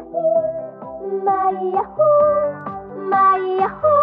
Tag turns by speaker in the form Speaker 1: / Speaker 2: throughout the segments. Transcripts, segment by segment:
Speaker 1: Yahoo, my Yahoo, my Yahoo.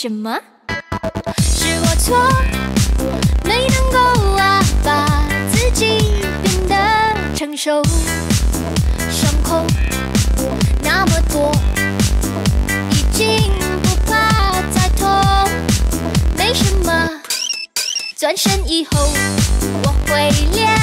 Speaker 1: 什么？是我错，没能够啊把自己变得成熟，伤口那么多，已经不怕再痛，没什么。转身以后，我会练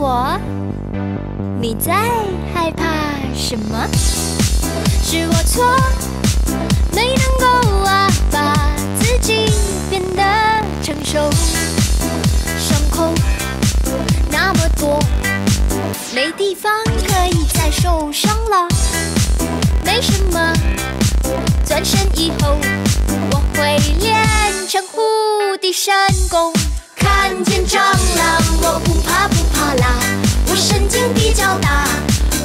Speaker 1: 我，你在害怕什么？是我错，没能够啊把自己变得成熟，伤口那么多，没地方可以再受伤了，没什么，转身以后我会练成无敌神功。较大，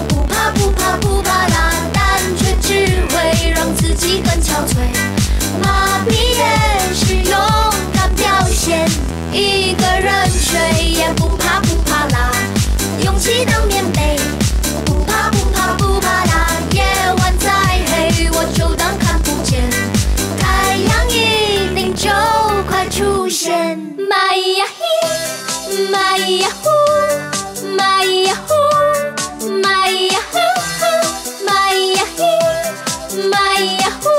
Speaker 1: 不怕不怕不怕啦，但却只会让自己更憔悴。麻痹也是勇敢表现，一个人睡也不怕不怕啦，勇气当 Yeah.